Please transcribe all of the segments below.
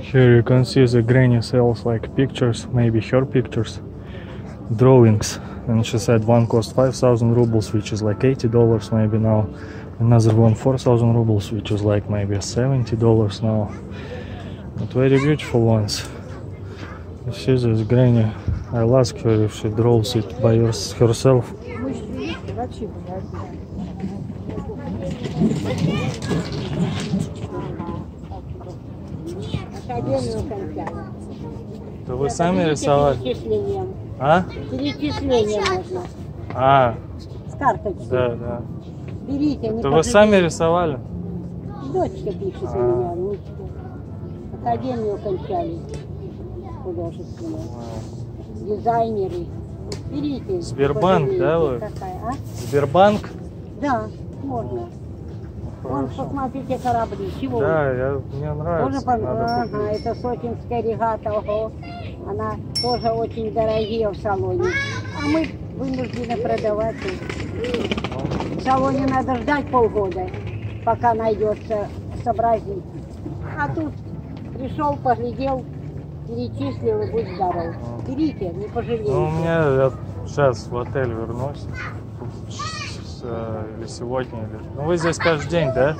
Here you can see the granny sells like pictures, maybe her pictures, drawings. And she said one cost 5000 rubles, which is like 80 dollars maybe now. Another one 4000 rubles, which is like maybe 70 dollars now. But very beautiful ones. You see this granny. I'll ask her if she draws it by herself. То вы сами рисовали? Перечислением. А? Перечислением можно. А, С карточки. да, да. Берите, не То вы сами рисовали? Дочка пишет у А. меня, внучка. Академию кончали художественную. Дизайнеры. Берите. Сбербанк, да, вы? А? Сбербанк? Да, можно. Вон, посмотрите корабли. Чего? Да, я, мне Тоже нравится. надо ага, купить. это сочинская регата, ого. Она тоже очень дорогие в салоне. А мы вынуждены продавать. В салоне надо ждать полгода, пока найдется сообразить. А тут пришел, поглядел, перечислил и будь здоров. Берите, не пожалеете. Ну, у меня я сейчас в отель вернусь. Э, или сегодня, или... Ну, вы здесь каждый день, да?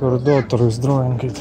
Her daughter is drawing it.